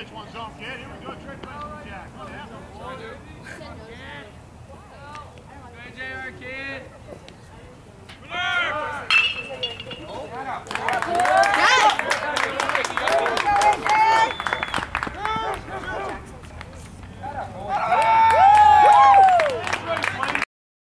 Pitch one zone, kid. Here we go. Trick play, Jack. JR kid. Miller!